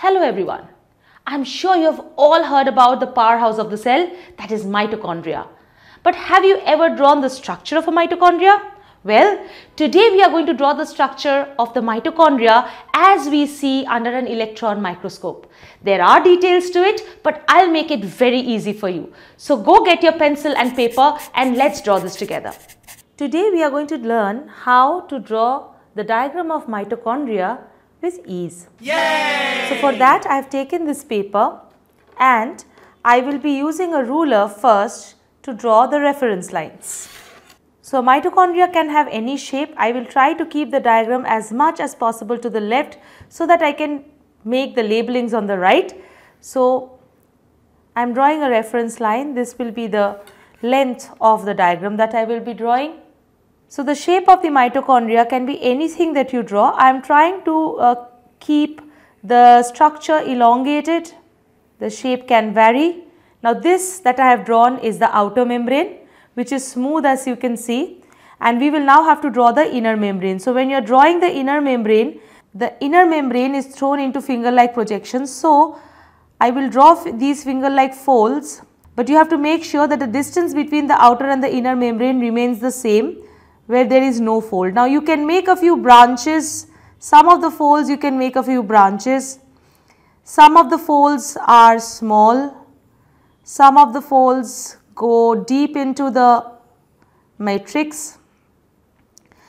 Hello everyone. I'm sure you have all heard about the powerhouse of the cell that is mitochondria. But have you ever drawn the structure of a mitochondria? Well, today we are going to draw the structure of the mitochondria as we see under an electron microscope. There are details to it, but I'll make it very easy for you. So go get your pencil and paper and let's draw this together. Today we are going to learn how to draw the diagram of mitochondria with ease. Yay! So for that I have taken this paper and I will be using a ruler first to draw the reference lines. So mitochondria can have any shape. I will try to keep the diagram as much as possible to the left so that I can make the labelings on the right. So I am drawing a reference line. This will be the length of the diagram that I will be drawing. So the shape of the mitochondria can be anything that you draw. I am trying to uh, keep the structure elongated. The shape can vary. Now this that I have drawn is the outer membrane which is smooth as you can see and we will now have to draw the inner membrane. So when you are drawing the inner membrane, the inner membrane is thrown into finger like projections. So I will draw these finger like folds but you have to make sure that the distance between the outer and the inner membrane remains the same where there is no fold. Now you can make a few branches, some of the folds you can make a few branches, some of the folds are small, some of the folds go deep into the matrix.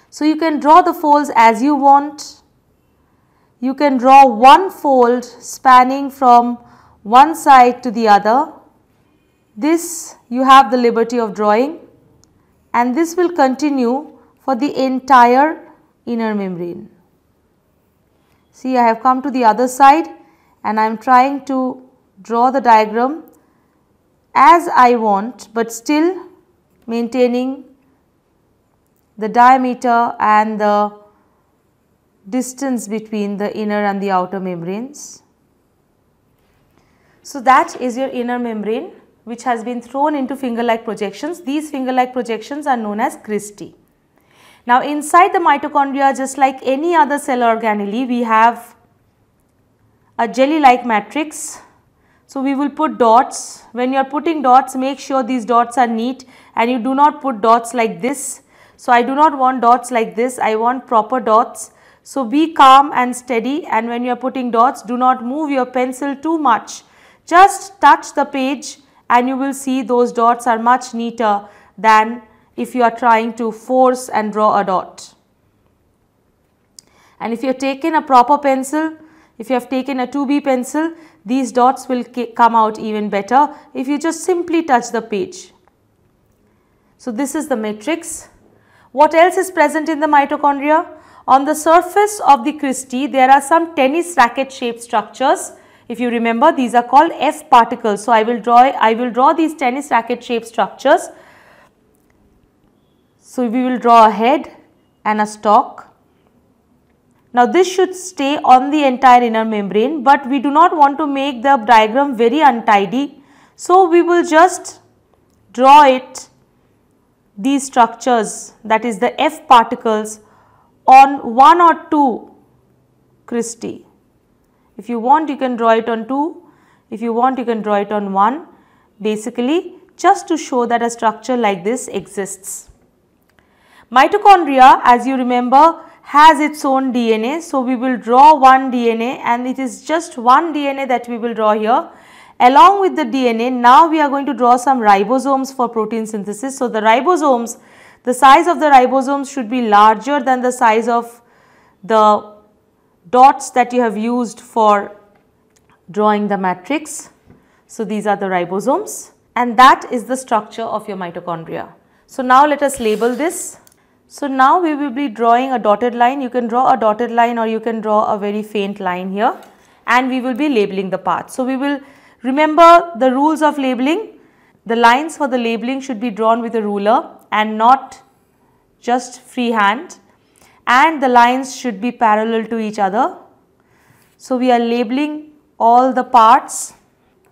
So you can draw the folds as you want. You can draw one fold spanning from one side to the other. This you have the liberty of drawing and this will continue for the entire inner membrane. See I have come to the other side and I am trying to draw the diagram as I want but still maintaining the diameter and the distance between the inner and the outer membranes. So that is your inner membrane which has been thrown into finger-like projections. These finger-like projections are known as cristae. Now inside the mitochondria just like any other cell organelle we have a jelly-like matrix. So we will put dots. When you are putting dots make sure these dots are neat and you do not put dots like this. So I do not want dots like this. I want proper dots. So be calm and steady and when you are putting dots do not move your pencil too much. Just touch the page and you will see those dots are much neater than if you are trying to force and draw a dot. And if you have taken a proper pencil, if you have taken a 2B pencil, these dots will come out even better if you just simply touch the page. So this is the matrix. What else is present in the mitochondria? On the surface of the cristae, there are some tennis racket shaped structures if you remember these are called F particles. So I will draw I will draw these tennis racket shaped structures. So we will draw a head and a stalk. Now this should stay on the entire inner membrane but we do not want to make the diagram very untidy. So we will just draw it these structures that is the F particles on one or two cristae. If you want you can draw it on 2, if you want you can draw it on 1 basically just to show that a structure like this exists. Mitochondria as you remember has its own DNA. So, we will draw one DNA and it is just one DNA that we will draw here. Along with the DNA, now we are going to draw some ribosomes for protein synthesis. So, the ribosomes, the size of the ribosomes should be larger than the size of the dots that you have used for drawing the matrix. So, these are the ribosomes and that is the structure of your mitochondria. So, now let us label this. So, now we will be drawing a dotted line. You can draw a dotted line or you can draw a very faint line here and we will be labeling the parts. So, we will remember the rules of labeling. The lines for the labeling should be drawn with a ruler and not just freehand and the lines should be parallel to each other. So we are labeling all the parts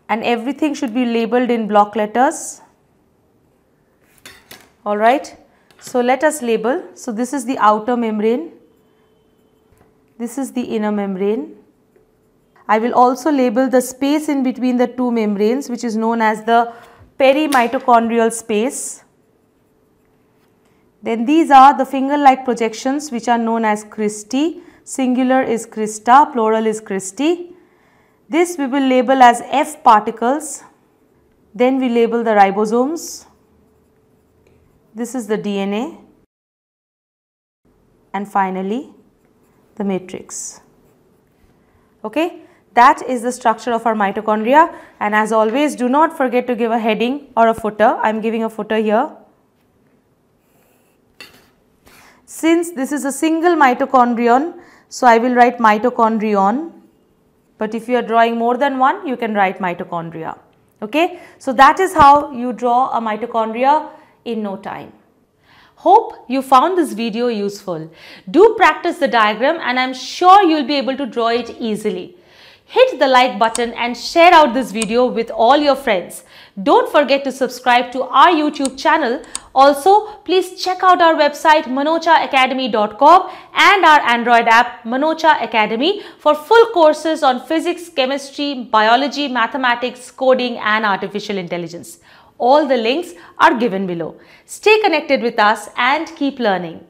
and everything should be labeled in block letters. Alright. So let us label. So this is the outer membrane. This is the inner membrane. I will also label the space in between the two membranes which is known as the perimitochondrial space. Then these are the finger-like projections which are known as cristae. Singular is crista, plural is cristae. This we will label as F particles. Then we label the ribosomes. This is the DNA. And finally, the matrix. Okay. That is the structure of our mitochondria and as always do not forget to give a heading or a footer. I am giving a footer here. Since this is a single mitochondrion, so I will write mitochondrion. But if you are drawing more than one, you can write mitochondria. Okay. So that is how you draw a mitochondria in no time. Hope you found this video useful. Do practice the diagram and I'm sure you'll be able to draw it easily hit the like button and share out this video with all your friends. Don't forget to subscribe to our YouTube channel. Also, please check out our website manochaacademy.com and our Android app Manocha Academy for full courses on physics, chemistry, biology, mathematics, coding and artificial intelligence. All the links are given below. Stay connected with us and keep learning.